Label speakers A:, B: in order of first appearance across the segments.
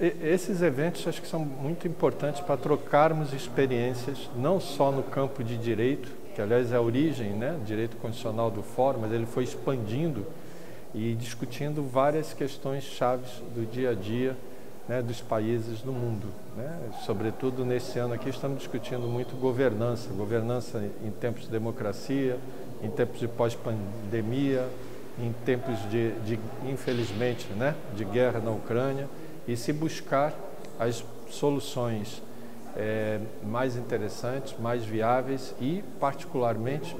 A: É, esses eventos acho que são muito importantes para trocarmos experiências, não só no campo de direito, que aliás é a origem, né, direito constitucional do fórum, mas ele foi expandindo e discutindo várias questões chaves do dia a dia né, dos países do mundo. Né? Sobretudo nesse ano aqui estamos discutindo muito governança, governança em tempos de democracia, em tempos de pós-pandemia, em tempos de, de, infelizmente, né, de guerra na Ucrânia e se buscar as soluções é, mais interessantes, mais viáveis e, particularmente,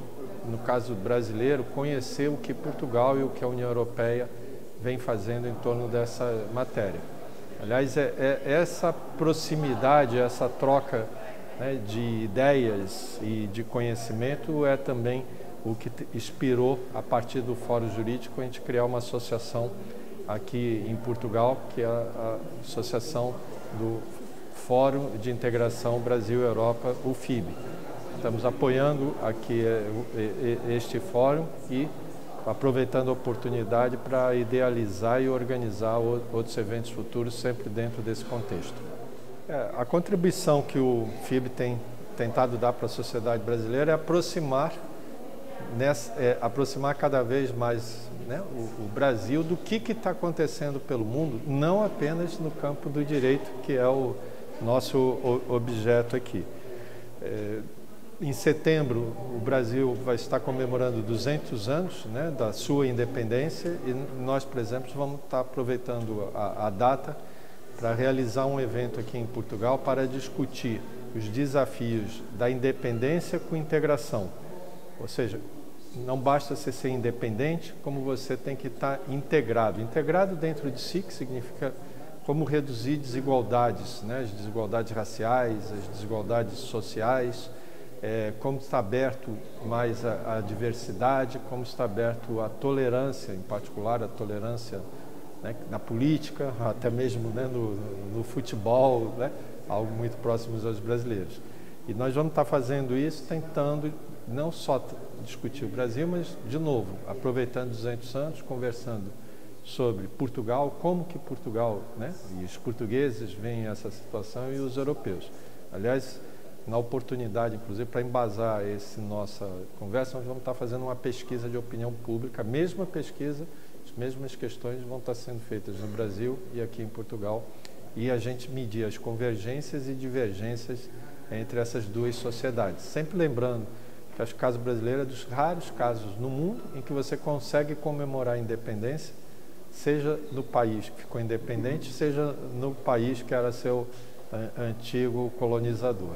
A: no caso brasileiro, conhecer o que Portugal e o que a União Europeia vem fazendo em torno dessa matéria. Aliás, é, é essa proximidade, essa troca né, de ideias e de conhecimento é também o que inspirou, a partir do Fórum Jurídico, a gente criar uma associação aqui em Portugal, que é a Associação do Fórum de Integração Brasil-Europa, o FIB. Estamos apoiando aqui eh, este fórum e aproveitando a oportunidade para idealizar e organizar outros eventos futuros sempre dentro desse contexto. É, a contribuição que o FIB tem tentado dar para a sociedade brasileira é aproximar, nessa, é, aproximar cada vez mais né, o, o, Brasil do que está acontecendo pelo mundo, não apenas no campo do direito, que é o nosso objeto aqui. É, em setembro, o Brasil vai estar comemorando 200 anos né, da sua independência e nós, por exemplo, vamos estar aproveitando a, a data para realizar um evento aqui em Portugal para discutir os desafios da independência com integração. Ou seja, não basta você ser independente, como você tem que estar integrado. Integrado dentro de si, que significa como reduzir desigualdades, né? as desigualdades raciais, as desigualdades sociais, é, como está aberto mais a, diversidade, como está aberto a tolerância, em particular a tolerância né, na política, até mesmo né, no, no, futebol, né, algo muito próximo aos brasileiros. E nós vamos estar fazendo isso tentando não só discutir o Brasil, mas, de novo, aproveitando 200 anos, conversando sobre Portugal, como que Portugal, né, e os portugueses veem essa situação e os europeus. Aliás, na oportunidade, inclusive, para embasar essa nossa conversa, nós vamos estar fazendo uma pesquisa de opinião pública, a mesma pesquisa, as mesmas questões vão estar sendo feitas no Brasil e aqui em Portugal, e a gente medir as convergências e divergências entre essas duas sociedades. Sempre lembrando que o caso brasileiro é dos raros casos no mundo em que você consegue comemorar a independência, seja no país que ficou independente, seja no país que era seu eh, antigo colonizador.